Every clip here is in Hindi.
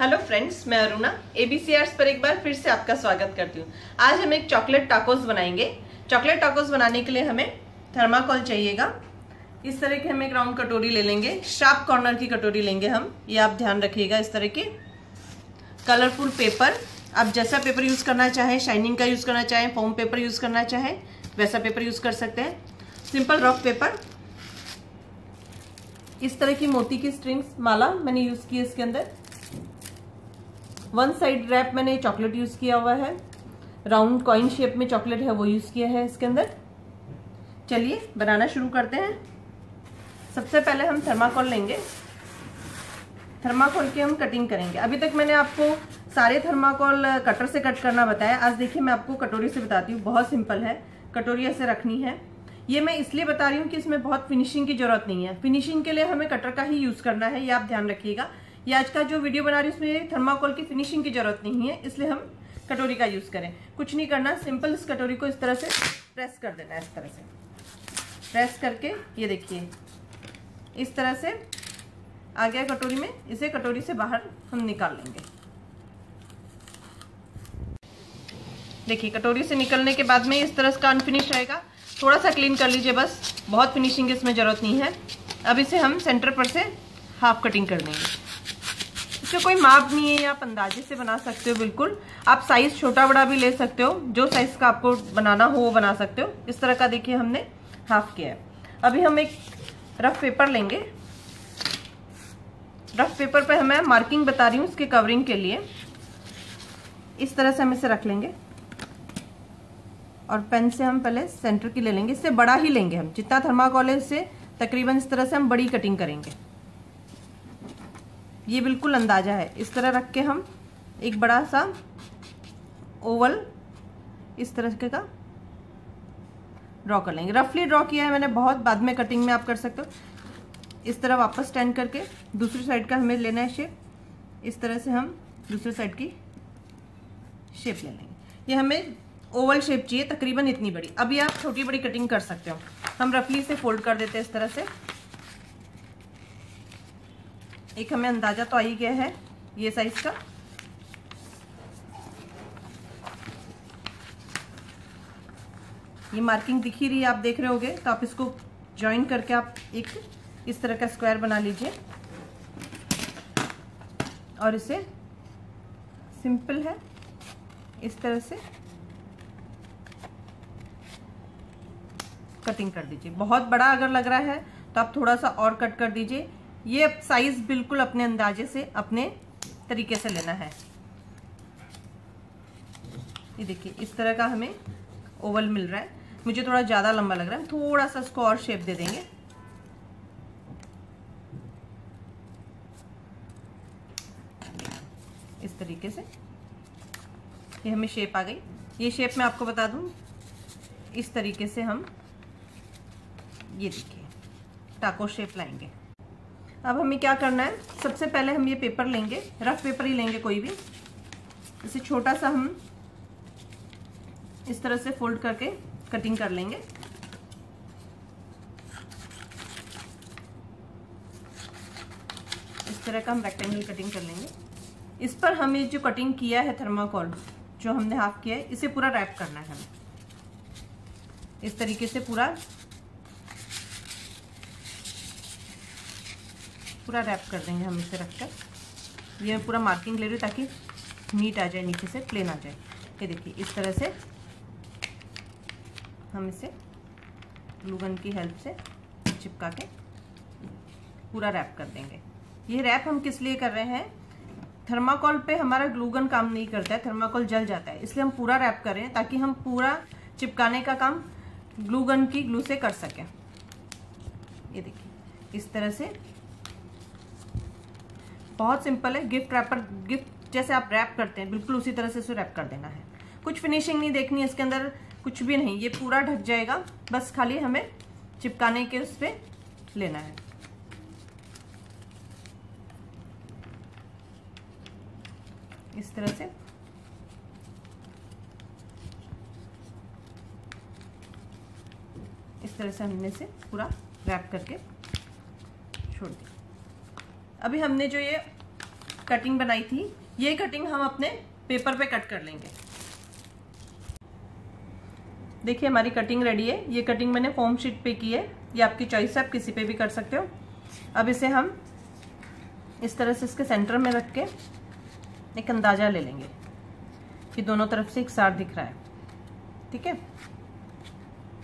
हेलो फ्रेंड्स मैं अरुणा एबीसी आर्ट्स पर एक बार फिर से आपका स्वागत करती हूँ। आज हम एक चॉकलेट टाकोस बनाएँगे। चॉकलेट टाकोस बनाने के लिए हमें थर्माकोल चाहिएगा। इस तरह की हम एक राउंड कटोरी ले लेंगे। शार्प कॉर्नर की कटोरी लेंगे हम। ये आप ध्यान रखिएगा इस तरह की। कलरफुल पेपर आप जैसा पेपर यूज़ करना चाहें शाइनिंग का यूज़ करना चाहें फोम पेपर यूज़ करना चाहें, वैसा पेपर यूज़ कर सकते हैं। सिंपल रफ पेपर इस तरह की मोती की स्ट्रिंग्स माला मैंने यूज़ की है इसके अंदर। वन साइड रैप मैंने चॉकलेट यूज़ किया हुआ है। राउंड कॉइन शेप में चॉकलेट है, वो यूज़ किया है इसके अंदर। चलिए, बनाना शुरू करते हैं। सबसे पहले हम थर्माकोल लेंगे। थर्माकोल की हम कटिंग करेंगे। अभी तक मैंने आपको सारे थर्माकोल कटर से कट करना बताया। आज देखिए मैं आपको कटोरी से बताती हूँ। बहुत सिंपल है। कटोरी ऐसे रखनी है। ये मैं इसलिए बता रही हूँ कि इसमें बहुत फिनिशिंग की ज़रूरत नहीं है। फिनिशिंग के लिए हमें कटर का ही यूज़ करना है। ये आप ध्यान रखिएगा। ये आज का जो वीडियो बना रही हूँ, उसमें थर्माकोल की फिनिशिंग की ज़रूरत नहीं है, इसलिए हम कटोरी का यूज़ करें। कुछ नहीं करना सिंपल इस कटोरी को इस तरह से प्रेस कर देना है, इस तरह से। प्रेस करके, ये देखिए, इस तरह से आ गया कटोरी में, इसे कटोरी से बाहर हम निकाल लेंगे। देखिए, कटोरी से निकलने के बाद में इस तरह का अनफिनिश रहेगा थोड़ा सा क्लीन कर लीजिए बस, बहुत फिनिशिंग इसमें ज़रूरत नहीं है। अब इसे हम सेंटर पर से हाफ़ कटिंग कर देंगे। इसका कोई माप नहीं है, आप अंदाजे से बना सकते हो, बिल्कुल। आप साइज़ छोटा बड़ा भी ले सकते हो, जो साइज़ का आपको बनाना हो वो बना सकते हो। इस तरह का देखिए हमने हाफ़ किया है। अभी हम एक रफ पेपर लेंगे। रफ पेपर पे मैं मार्किंग बता रही हूँ इसके कवरिंग के लिए। इस तरह से हम इसे रख लेंगे। और पेन से हम पहले सेंटर की ले लेंगे। इससे बड़ा ही लेंगे हम। जितना थर्माकोल है, इससे तकरीबन इस तरह से हम बड़ी कटिंग करेंगे। ये बिल्कुल अंदाज़ा है। इस तरह रख के हम एक बड़ा सा ओवल इस तरह के ड्रॉ कर लेंगे। रफली ड्रॉ किया है मैंने, बहुत बाद में कटिंग में आप कर सकते हो। इस तरह वापस स्टैंड करके दूसरी साइड का हमें लेना है शेप इस तरह से हम दूसरी साइड की शेप ले लेंगे। ये हमें ओवल शेप चाहिए, तकरीबन इतनी बड़ी। अभी आप छोटी बड़ी कटिंग कर सकते हो। हम रफली से फोल्ड कर देते हैं इस तरह से। एक हमें अंदाज़ा तो आ ही गया है, ये साइज़ का। ये मार्किंग दिख ही रही है, आप देख रहे होगे तो आप इसको ज्वाइन करके आप एक इस तरह का स्क्वायर बना लीजिए। और इसे सिंपल है, इस तरह से कटिंग कर दीजिए। बहुत बड़ा अगर लग रहा है तो आप थोड़ा सा और कट कर दीजिए। ये साइज़ बिल्कुल अपने अंदाजे से, अपने तरीके से लेना है। ये देखिए, इस तरह का हमें ओवल मिल रहा है। मुझे थोड़ा ज़्यादा लंबा लग रहा है, थोड़ा सा इसको और शेप दे देंगे। इस तरीके से। ये हमें शेप आ गई। ये शेप मैं आपको बता दूँ, इस तरीके से हम ये देखिए टाको शेप लाएँगे। अब हमें क्या करना है? सबसे पहले हम ये पेपर लेंगे। रफ पेपर ही लेंगे कोई भी। इसे छोटा सा हम इस तरह से फोल्ड करके कटिंग कर लेंगे। इस तरह का हम रेक्टेंगल कटिंग कर लेंगे। इस पर हमें जो कटिंग किया है थर्माकोल जो हमने हाफ़ किया है, इसे पूरा रैप करना है हमें। इस तरीके से पूरा पूरा रैप कर देंगे हम इसे रखकर। ये पूरा मार्किंग ले रही हूँ ताकि नीट आ जाए, नीचे से प्लेन आ जाए। ये देखिए, इस तरह से हम इसे ग्लूगन की हेल्प से चिपका के पूरा रैप कर देंगे। ये रैप हम किस लिए कर रहे हैं? थर्माकोल पे हमारा ग्लूगन काम नहीं करता है थर्माकोल जल जाता है। इसलिए हम पूरा रैप कर रहे हैं ताकि हम पूरा चिपकाने का काम ग्लूगन की ग्लू से कर सकें। ये देखिए, इस तरह से बहुत सिंपल है गिफ्ट रैपर गिफ्ट जैसे आप रैप करते हैं, बिल्कुल उसी तरह से उसे रैप कर देना है। कुछ फिनिशिंग नहीं देखनी, इसके अंदर कुछ भी नहीं, ये पूरा ढक जाएगा। बस खाली हमें चिपकाने के उस पर लेना है। इस तरह से। इस तरह से हमने से पूरा रैप करके छोड़ दिया। अभी हमने जो ये कटिंग बनाई थी, ये कटिंग हम अपने पेपर पे कट कर लेंगे। देखिए, हमारी कटिंग रेडी है। ये कटिंग मैंने फॉर्म शीट पे की है। ये आपकी चॉइस है, आप किसी पे भी कर सकते हो। अब इसे हम इस तरह से इसके सेंटर में रख के एक अंदाज़ा ले लेंगे कि दोनों तरफ़ से एक साथ दिख रहा है। ठीक है?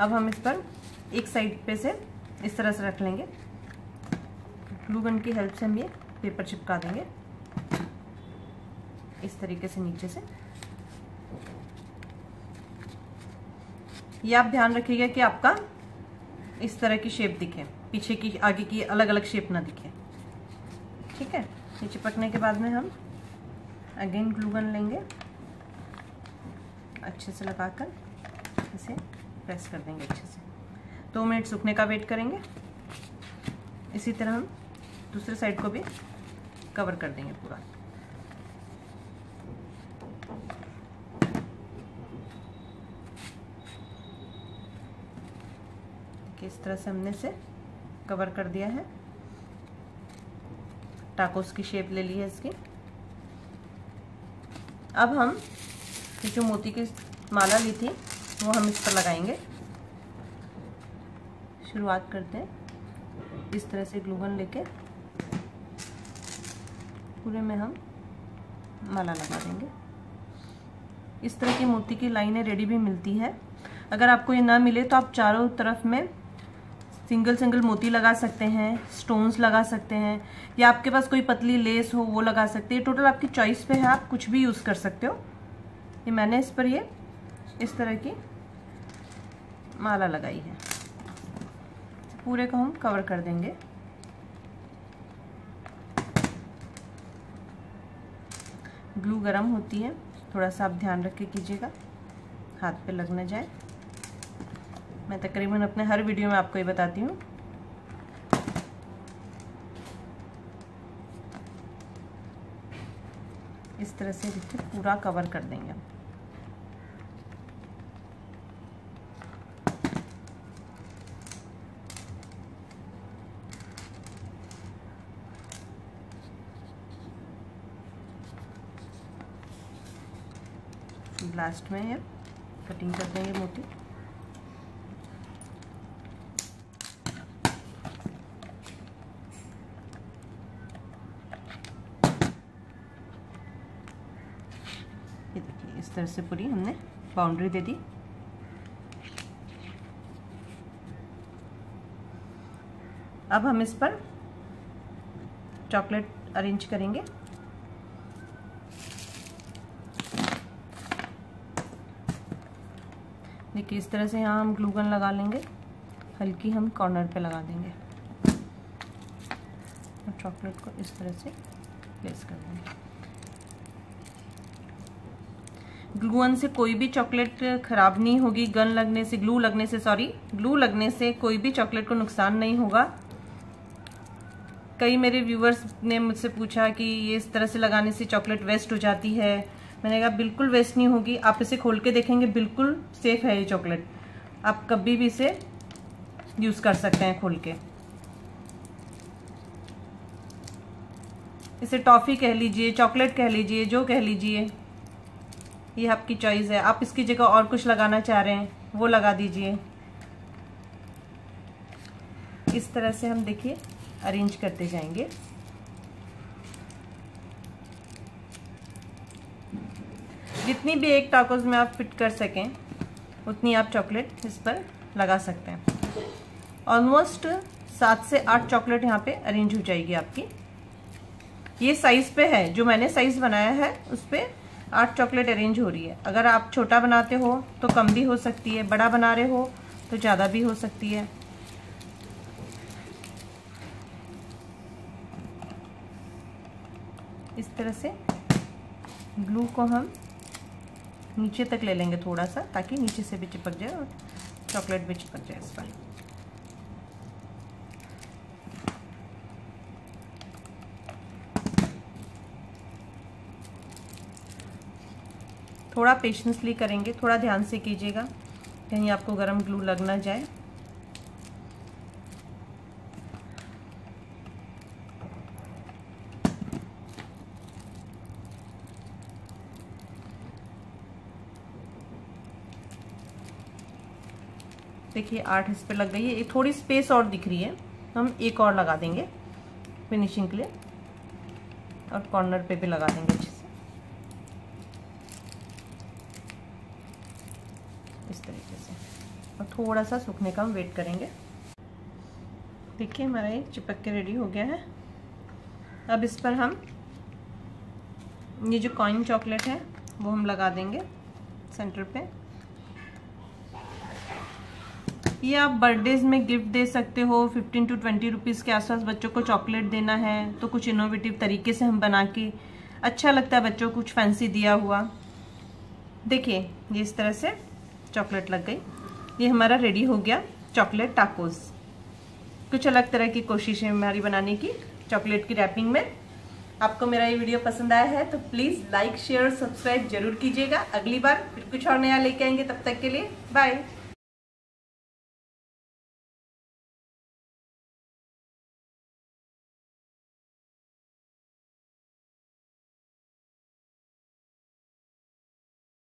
अब हम इस पर एक साइड पे से इस तरह से रख लेंगे। ग्लू गन की हेल्प से हम ये पेपर चिपका देंगे। इस तरीके से नीचे से। ये आप ध्यान रखिएगा कि आपका इस तरह की शेप दिखे। पीछे की, आगे की अलग अलग शेप ना दिखे। ठीक है? ये चिपकने के बाद में हम अगेन ग्लू गन लेंगे। अच्छे से लगाकर इसे प्रेस कर देंगे अच्छे से। दो मिनट सूखने का वेट करेंगे। इसी तरह हम दूसरे साइड को भी कवर कर देंगे पूरा। इस तरह से हमने से कवर कर दिया है। टाकोस की शेप ले ली है इसकी। अब हम जो मोती की माला ली थी, वो हम इस पर लगाएँगे। शुरुआत करते हैं। इस तरह से ग्लूगन लेके पूरे में हम माला लगा देंगे। इस तरह की मोती की लाइनें रेडी भी मिलती है। अगर आपको ये ना मिले तो आप चारों तरफ़ में सिंगल सिंगल मोती लगा सकते हैं स्टोन्स लगा सकते हैं, या आपके पास कोई पतली लेस हो, वो लगा सकते हैं। टोटल आपकी चॉइस पे है, आप कुछ भी यूज़ कर सकते हो। ये मैंने इस पर ये, इस तरह की माला लगाई है। पूरे को हम कवर कर देंगे। ग्लू गर्म होती है। थोड़ा सा आप ध्यान रख के कीजिएगा। हाथ पे लग ना जाए। मैं तकरीबन अपने हर वीडियो में आपको ये बताती हूँ। इस तरह से देखिए, पूरा कवर कर देंगे लास्ट में ये कटिंग कर देंगे मोती ये देखिए, इस तरह से पूरी हमने बाउंड्री दे दी। अब हम इस पर चॉकलेट अरेंज करेंगे। देखिए, इस तरह से यहाँ हम ग्लूगन लगा लेंगे। हल्की हम कॉर्नर पे लगा देंगे। और चॉकलेट को इस तरह से प्लेस कर देंगे। ग्लूअन से कोई भी चॉकलेट खराब नहीं होगी। गन लगने से ग्लू लगने से सॉरी ग्लू लगने से कोई भी चॉकलेट को नुकसान नहीं होगा। कई मेरे व्यूवर्स ने मुझसे पूछा कि ये इस तरह से लगाने से चॉकलेट वेस्ट हो जाती है। मैंने कहा, बिल्कुल वेस्ट नहीं होगी, आप इसे खोल के देखेंगे, बिल्कुल सेफ़ है ये चॉकलेट आप कभी भी इसे यूज़ कर सकते हैं खोल के। इसे टॉफ़ी कह लीजिए चॉकलेट कह लीजिए, जो कह लीजिए, ये आपकी चॉइस है। आप इसकी जगह और कुछ लगाना चाह रहे हैं, वो लगा दीजिए। इस तरह से हम देखिए अरेंज करते जाएँगे। जितनी भी एक टाकोज में आप फिट कर सकें, उतनी आप चॉकलेट इस पर लगा सकते हैं। ऑलमोस्ट सात से आठ चॉकलेट यहाँ पे अरेंज हो जाएगी आपकी। ये साइज़ पे है, जो मैंने साइज़ बनाया है, उस पर आठ चॉकलेट अरेंज हो रही है। अगर आप छोटा बनाते हो तो कम भी हो सकती है, बड़ा बना रहे हो तो ज़्यादा भी हो सकती है। इस तरह से ग्लू को हम नीचे तक ले लेंगे थोड़ा सा, ताकि नीचे से भी चिपक जाए और चॉकलेट भी चिपक जाए इस पर। थोड़ा पेशेंसली करेंगे, थोड़ा ध्यान से कीजिएगा, कहीं आपको गरम ग्लू लग ना जाए। देखिए, आठ इस पर लग गई है। ये थोड़ी स्पेस और दिख रही है। तो हम एक और लगा देंगे फिनिशिंग के लिए और कॉर्नर पे भी लगा देंगे अच्छे से। इस तरीके से। और थोड़ा सा सूखने का हम वेट करेंगे। देखिए, हमारा ये चिपक के रेडी हो गया है। अब इस पर हम ये जो कॉइन चॉकलेट है, वो हम लगा देंगे सेंटर पे। ये आप बर्थडेज में गिफ्ट दे सकते हो 15 टू 20 रुपीज़ के आसपास बच्चों को चॉकलेट देना है तो कुछ इनोवेटिव तरीके से हम बना के अच्छा लगता है बच्चों को, कुछ फैंसी दिया हुआ। देखिए, ये इस तरह से चॉकलेट लग गई। ये हमारा रेडी हो गया चॉकलेट टाकोज कुछ अलग तरह की कोशिश है हमारी बनाने की चॉकलेट की रैपिंग में। आपको मेरा ये वीडियो पसंद आया है तो प्लीज़ लाइक शेयर सब्सक्राइब ज़रूर कीजिएगा। अगली बार फिर कुछ और नया लेके आएँगे, तब तक के लिए बाय